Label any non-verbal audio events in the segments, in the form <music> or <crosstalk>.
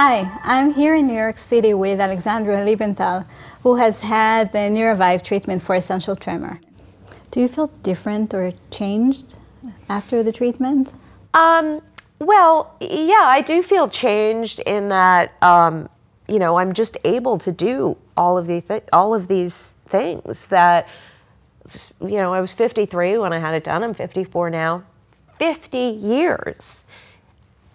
Hi, I'm here in New York City with Alexandra Leventhal, who has had the Neurovive treatment for essential tremor. Do you feel different or changed after the treatment? Um, well, yeah, I do feel changed in that, um, you know, I'm just able to do all of the th- all of these things that, you know, I was 53 when I had it done. I'm 54 now. 50 years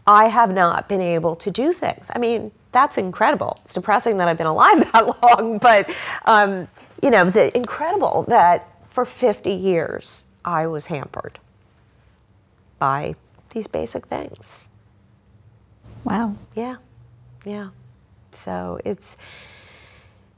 I have not been able to do things. I mean, that's incredible. It's depressing that I've been alive <laughs> that long, but um, you know, the incredible that for 50 years I was hampered by these basic things. Wow. Yeah, yeah. So it's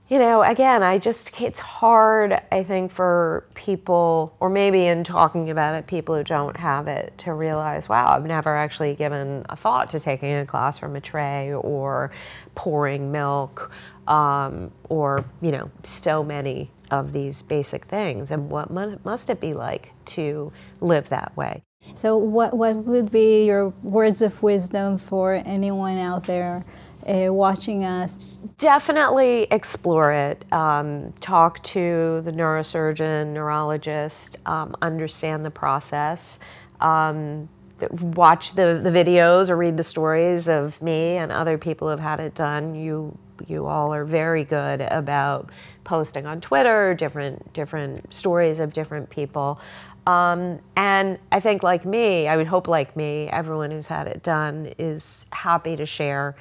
you know, again, I just, it's hard, I think, for people, or maybe in talking about it, people who don't have it, to realize, wow, I've never actually given a thought to taking a glass from a tray or pouring milk um, or, you know, so many of these basic things. And what must it be like to live that way? So, what, what would be your words of wisdom for anyone out there? Uh, watching us? Definitely explore it. Um, talk to the neurosurgeon, neurologist, um, understand the process. Um, watch the, the videos or read the stories of me and other people who've had it done. You you all are very good about posting on Twitter different different stories of different people. Um, and I think, like me, I would hope, like me, everyone who's had it done is happy to share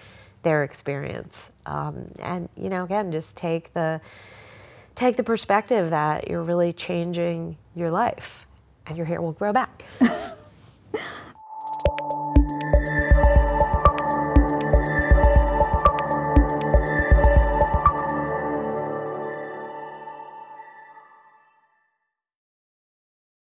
their experience. Um, and you know, again, just take the take the perspective that you're really changing your life, and your hair will grow back. <laughs>